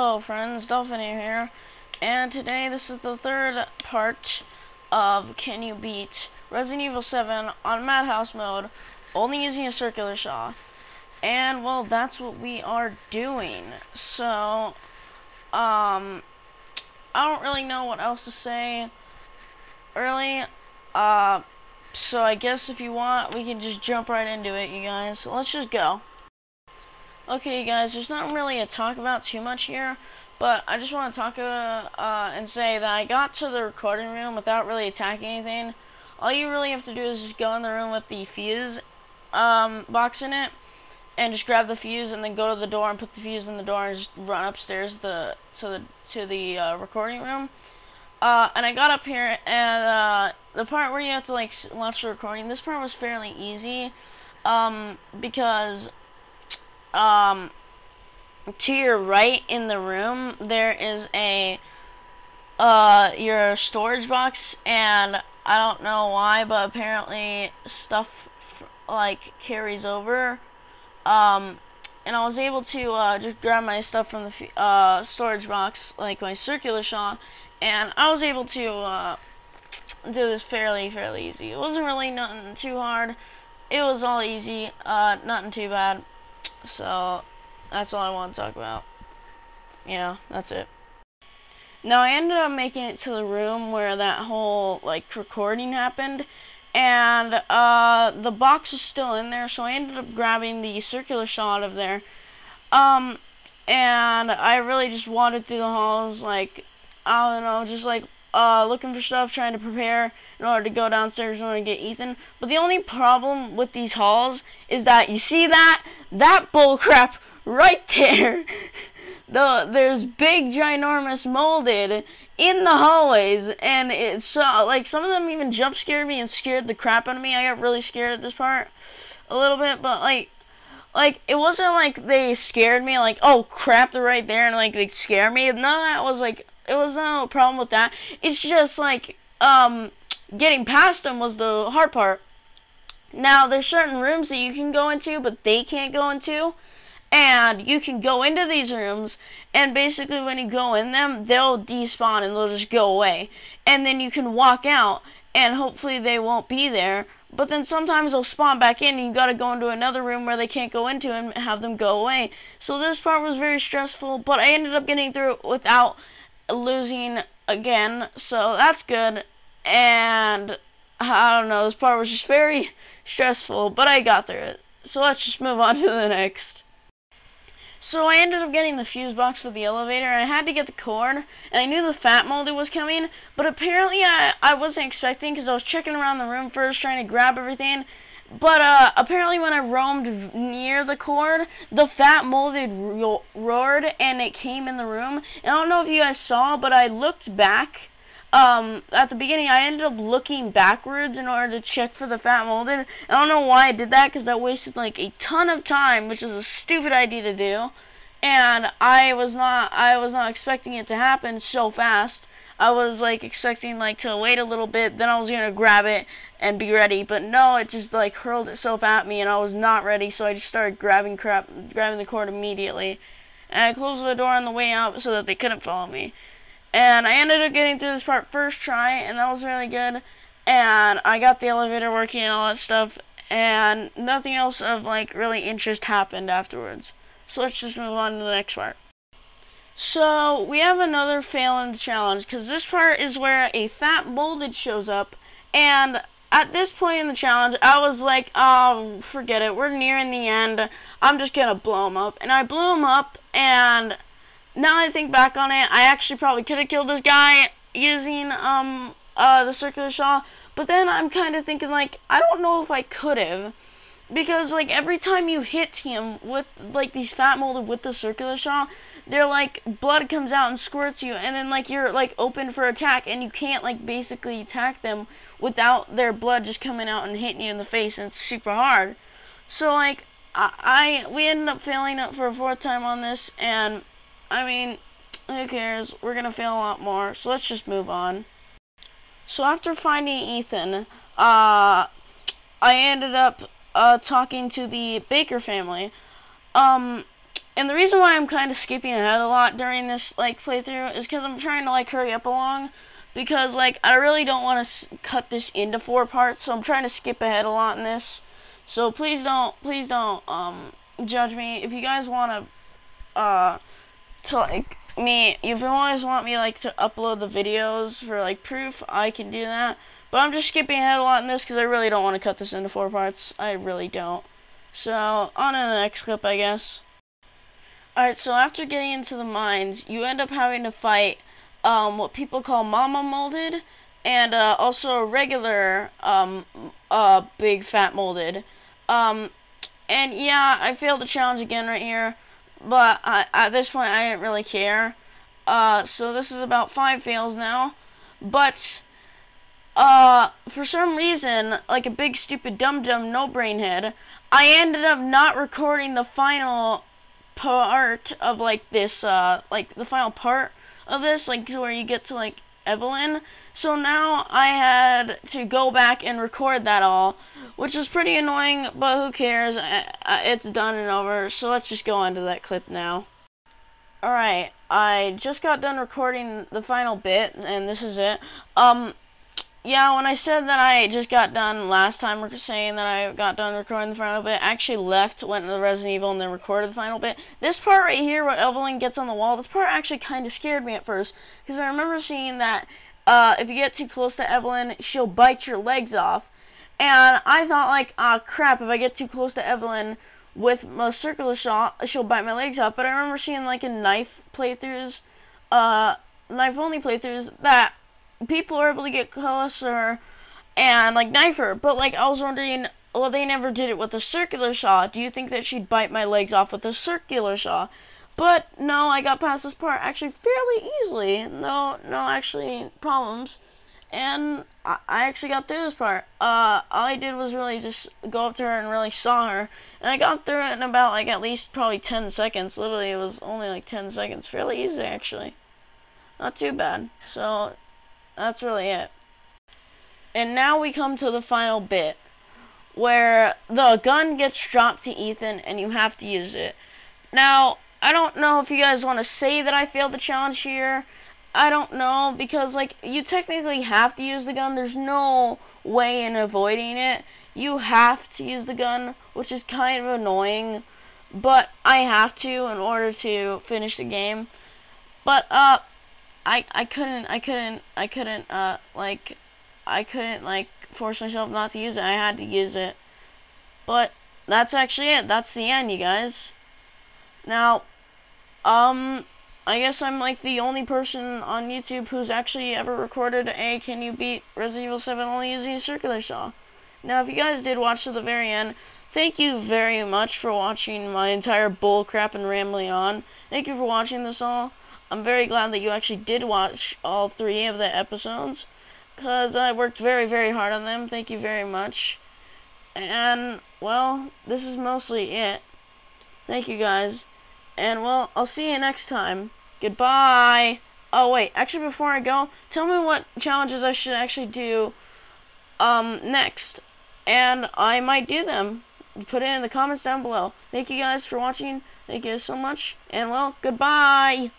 Hello friends, Dolphin here, and today this is the third part of Can You Beat Resident Evil 7 on Madhouse mode, only using a circular saw. And well, that's what we are doing. So, um, I don't really know what else to say, really. Uh, so I guess if you want, we can just jump right into it, you guys. So let's just go. Okay, guys, there's not really a talk about too much here, but I just want to talk uh, uh, and say that I got to the recording room without really attacking anything. All you really have to do is just go in the room with the fuse um, box in it, and just grab the fuse, and then go to the door and put the fuse in the door, and just run upstairs the to the to the uh, recording room. Uh, and I got up here, and uh, the part where you have to like launch the recording, this part was fairly easy, um, because um, to your right in the room, there is a uh, your storage box, and I don't know why, but apparently stuff like carries over. Um, and I was able to uh, just grab my stuff from the uh, storage box, like my circular saw, and I was able to uh, do this fairly, fairly easy. It wasn't really nothing too hard. It was all easy, uh, nothing too bad. So, that's all I want to talk about. Yeah, that's it. Now, I ended up making it to the room where that whole, like, recording happened. And, uh, the box was still in there, so I ended up grabbing the circular shot of there. Um, and I really just wandered through the halls, like, I don't know, just, like, uh, looking for stuff, trying to prepare in order to go downstairs in order to get Ethan. But the only problem with these halls is that you see that that bullcrap right there. the there's big ginormous molded in the hallways, and it's uh, like some of them even jump scared me and scared the crap out of me. I got really scared at this part a little bit, but like like it wasn't like they scared me like oh crap they're right there and like they scare me none of that was like it was no problem with that. It's just like um, getting past them was the hard part. Now there's certain rooms that you can go into, but they can't go into. And you can go into these rooms, and basically when you go in them, they'll despawn and they'll just go away. And then you can walk out, and hopefully they won't be there. But then sometimes they'll spawn back in, and you gotta go into another room where they can't go into and have them go away. So this part was very stressful, but I ended up getting through it without losing again, so that's good. And I don't know, this part was just very stressful, but I got through it. So let's just move on to the next. So I ended up getting the fuse box for the elevator, and I had to get the cord, and I knew the fat molder was coming, but apparently I, I wasn't expecting, because I was checking around the room first, trying to grab everything, but uh, apparently, when I roamed near the cord, the fat molded ro roared and it came in the room. And I don't know if you guys saw, but I looked back. Um, at the beginning, I ended up looking backwards in order to check for the fat molded. I don't know why I did that because that wasted like a ton of time, which is a stupid idea to do. And I was not, I was not expecting it to happen so fast. I was like expecting like to wait a little bit, then I was gonna grab it and be ready. But no, it just like hurled itself at me, and I was not ready. So I just started grabbing crap, grabbing the cord immediately, and I closed the door on the way out so that they couldn't follow me. And I ended up getting through this part first try, and that was really good. And I got the elevator working and all that stuff, and nothing else of like really interest happened afterwards. So let's just move on to the next part. So we have another fail in the challenge because this part is where a fat molded shows up and at this point in the challenge, I was like, oh, forget it. We're nearing the end. I'm just to blow him up. And I blew him up, and now I think back on it, I actually probably could have killed this guy using um uh, the circular saw. But then I'm kind of thinking, like, I don't know if I could have because like every time you hit him with like these fat molded with the circular saw, they're like blood comes out and squirts you, and then like you're like open for attack, and you can't like basically attack them without their blood just coming out and hitting you in the face, and it's super hard. So like I, I we ended up failing up for a fourth time on this, and I mean who cares? We're gonna fail a lot more, so let's just move on. So after finding Ethan, uh, I ended up uh, talking to the Baker family. Um, and the reason why I'm kind of skipping ahead a lot during this like playthrough is because I'm trying to like hurry up along because like I really don't want to cut this into four parts, so I'm trying to skip ahead a lot in this. So please don't, please don't um judge me. If you guys want to uh to like me, if you always want me like to upload the videos for like proof, I can do that. But I'm just skipping ahead a lot in this because I really don't want to cut this into four parts. I really don't. So on to the next clip, I guess. Alright, so after getting into the mines, you end up having to fight um, what people call mama molded and uh, also regular um, uh, big fat molded. Um, and yeah, I failed the challenge again right here, but I, at this point I didn't really care. Uh, so this is about five fails now, but uh, for some reason, like a big stupid dumb dumb no brain head, I ended up not recording the final part of like this, uh, like the final part of this, like where you get to like Evelyn. So now I had to go back and record that all, which is pretty annoying, but who cares? It's done and over. So let's just go on to that clip now. Alright, I just got done recording the final bit, and this is it. Um, yeah, when I said that I just got done last time saying that I got done recording the final bit, I actually left, went to the Resident Evil, and then recorded the final bit. This part right here, where Evelyn gets on the wall, this part actually kind of scared me at first, because I remember seeing that uh, if you get too close to Evelyn, she'll bite your legs off. And I thought, like, ah, oh, crap, if I get too close to Evelyn with a circular saw, she'll bite my legs off. But I remember seeing, like, in knife playthroughs, uh, knife-only playthroughs, that people are able to get closer and like knife her. But like I was wondering, well, they never did it with a circular saw. Do you think that she'd bite my legs off with a circular saw? But no, I got past this part actually fairly easily. No, no, actually problems. And I, I actually got through this part. Uh, all I did was really just go up to her and really saw her. And I got through it in about like at least probably 10 seconds. Literally, it was only like 10 seconds. Fairly easy actually. Not too bad. So that's really it. And now we come to the final bit where the gun gets dropped to Ethan and you have to use it. Now, I don't know if you guys want to say that I failed the challenge here. I don't know because like you technically have to use the gun. There's no way in avoiding it. You have to use the gun, which is kind of annoying, but I have to in order to finish the game. But uh I I couldn't I couldn't I couldn't uh like I couldn't like force myself not to use it. I had to use it. But that's actually it. That's the end, you guys. Now, um, I guess I'm like the only person on YouTube who's actually ever recorded a Can You Beat Resident Evil 7 only using a circular saw. Now, if you guys did watch to the very end, thank you very much for watching my entire bull crap and rambling on. Thank you for watching this all. I'm very glad that you actually did watch all three of the episodes because I worked very, very hard on them. Thank you very much. And, well, this is mostly it. Thank you guys. And, well, I'll see you next time. Goodbye. Oh, wait. Actually, before I go, tell me what challenges I should actually do um, next. And I might do them. Put it in the comments down below. Thank you guys for watching. Thank you so much. And, well, goodbye.